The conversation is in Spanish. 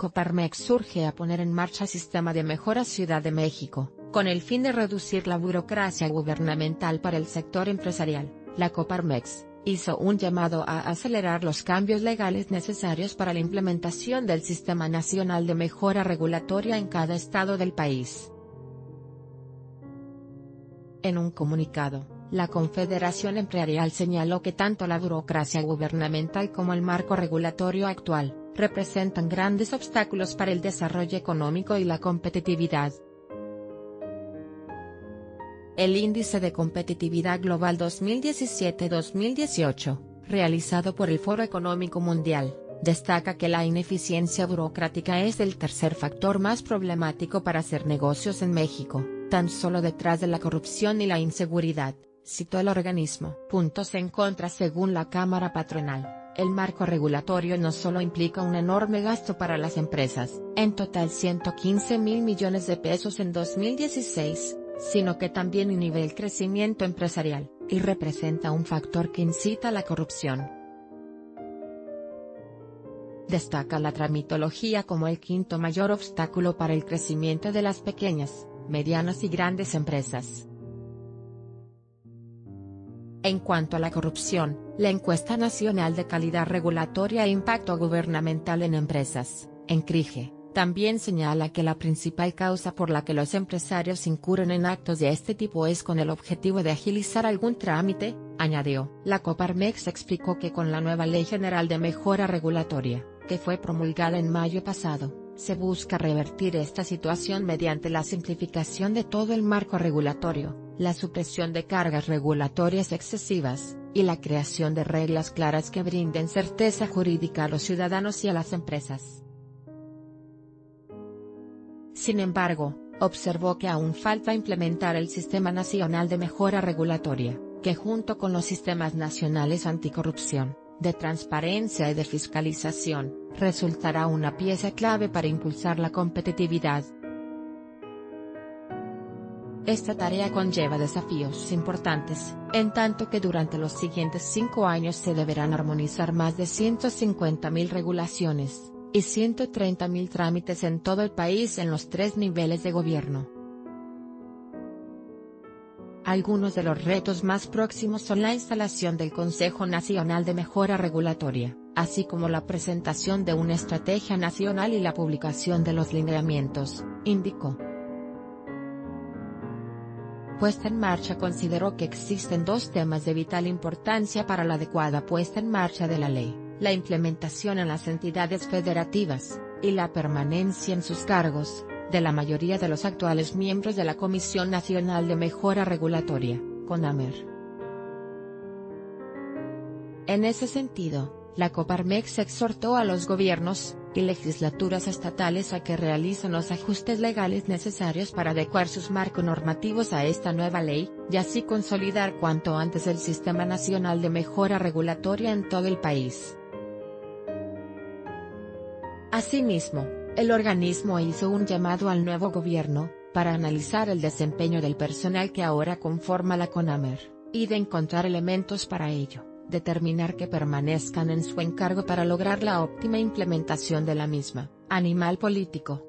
Coparmex surge a poner en marcha Sistema de Mejora Ciudad de México, con el fin de reducir la burocracia gubernamental para el sector empresarial. La Coparmex hizo un llamado a acelerar los cambios legales necesarios para la implementación del Sistema Nacional de Mejora Regulatoria en cada estado del país. En un comunicado, la Confederación Empresarial señaló que tanto la burocracia gubernamental como el marco regulatorio actual, representan grandes obstáculos para el desarrollo económico y la competitividad. El Índice de Competitividad Global 2017-2018, realizado por el Foro Económico Mundial, destaca que la ineficiencia burocrática es el tercer factor más problemático para hacer negocios en México tan solo detrás de la corrupción y la inseguridad, citó el organismo. Puntos en contra según la Cámara Patronal. El marco regulatorio no solo implica un enorme gasto para las empresas, en total 115 mil millones de pesos en 2016, sino que también inhibe el crecimiento empresarial, y representa un factor que incita a la corrupción. Destaca la tramitología como el quinto mayor obstáculo para el crecimiento de las pequeñas, medianas y grandes empresas. En cuanto a la corrupción, la encuesta nacional de calidad regulatoria e impacto gubernamental en empresas, ENCRIGE, también señala que la principal causa por la que los empresarios incurren en actos de este tipo es con el objetivo de agilizar algún trámite, añadió. La Coparmex explicó que con la nueva Ley General de Mejora Regulatoria, que fue promulgada en mayo pasado, se busca revertir esta situación mediante la simplificación de todo el marco regulatorio, la supresión de cargas regulatorias excesivas, y la creación de reglas claras que brinden certeza jurídica a los ciudadanos y a las empresas. Sin embargo, observó que aún falta implementar el Sistema Nacional de Mejora Regulatoria, que junto con los sistemas nacionales anticorrupción, de transparencia y de fiscalización, resultará una pieza clave para impulsar la competitividad. Esta tarea conlleva desafíos importantes, en tanto que durante los siguientes cinco años se deberán armonizar más de 150.000 regulaciones, y 130.000 trámites en todo el país en los tres niveles de gobierno. Algunos de los retos más próximos son la instalación del Consejo Nacional de Mejora Regulatoria, así como la presentación de una estrategia nacional y la publicación de los lineamientos, indicó. Puesta en marcha consideró que existen dos temas de vital importancia para la adecuada puesta en marcha de la ley, la implementación en las entidades federativas, y la permanencia en sus cargos, de la mayoría de los actuales miembros de la Comisión Nacional de Mejora Regulatoria, CONAMER. En ese sentido, la Coparmex exhortó a los gobiernos y legislaturas estatales a que realicen los ajustes legales necesarios para adecuar sus marcos normativos a esta nueva ley, y así consolidar cuanto antes el Sistema Nacional de Mejora Regulatoria en todo el país. Asimismo, el organismo hizo un llamado al nuevo gobierno, para analizar el desempeño del personal que ahora conforma la CONAMER, y de encontrar elementos para ello, determinar que permanezcan en su encargo para lograr la óptima implementación de la misma. Animal político.